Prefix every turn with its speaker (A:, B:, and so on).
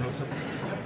A: Então, Nossa.